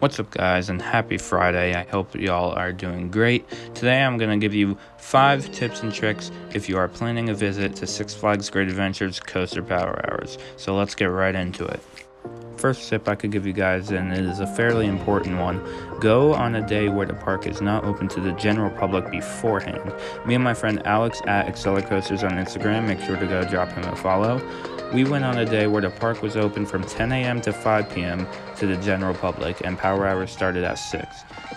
What's up, guys, and happy Friday. I hope y'all are doing great. Today, I'm going to give you five tips and tricks if you are planning a visit to Six Flags Great Adventures Coaster Power Hours. So, let's get right into it. First tip I could give you guys, and it is a fairly important one go on a day where the park is not open to the general public beforehand. Me and my friend Alex at Accelercoasters on Instagram, make sure to go drop him a follow we went on a day where the park was open from 10 a.m. to 5 p.m. to the general public, and power hours started at 6.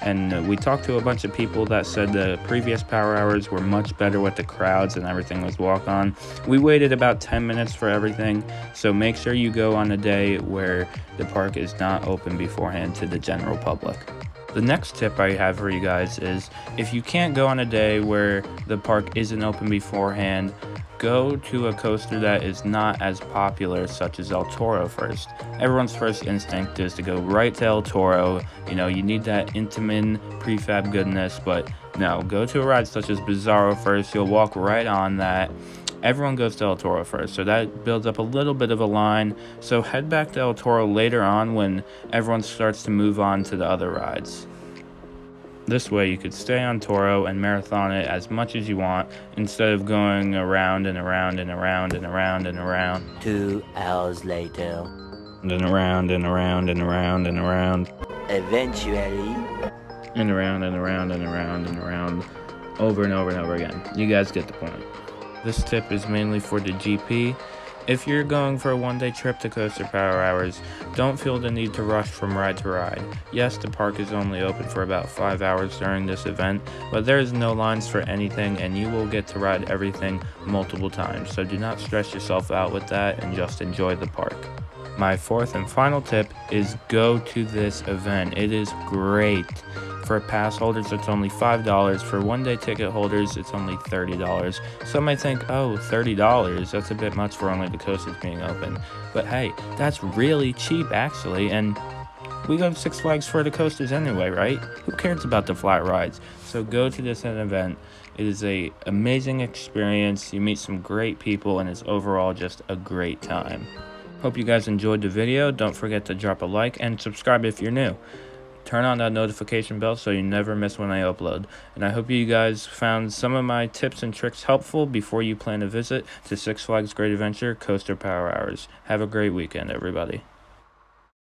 And we talked to a bunch of people that said the previous power hours were much better with the crowds and everything was walk on. We waited about 10 minutes for everything, so make sure you go on a day where the park is not open beforehand to the general public. The next tip I have for you guys is if you can't go on a day where the park isn't open beforehand, go to a coaster that is not as popular, such as El Toro first. Everyone's first instinct is to go right to El Toro. You know, you need that Intamin prefab goodness, but no, go to a ride such as Bizarro first. You'll walk right on that. Everyone goes to El Toro first, so that builds up a little bit of a line. So head back to El Toro later on when everyone starts to move on to the other rides. This way, you could stay on Toro and marathon it as much as you want instead of going around and around and around and around and around. Two hours later. And around and around and around and around. Eventually. And around and around and around and around. Over and over and over again. You guys get the point. This tip is mainly for the GP if you're going for a one day trip to Coaster Power Hours, don't feel the need to rush from ride to ride. Yes, the park is only open for about 5 hours during this event, but there is no lines for anything and you will get to ride everything multiple times, so do not stress yourself out with that and just enjoy the park. My fourth and final tip is go to this event. It is great. For pass holders, it's only $5. For one day ticket holders, it's only $30. Some might think, oh, $30, that's a bit much for only the coasters being open. But hey, that's really cheap actually, and we go to Six Flags for the coasters anyway, right? Who cares about the flat rides? So go to this event. It is a amazing experience. You meet some great people and it's overall just a great time. Hope you guys enjoyed the video. Don't forget to drop a like and subscribe if you're new turn on that notification bell so you never miss when I upload. And I hope you guys found some of my tips and tricks helpful before you plan a visit to Six Flags Great Adventure Coaster Power Hours. Have a great weekend, everybody.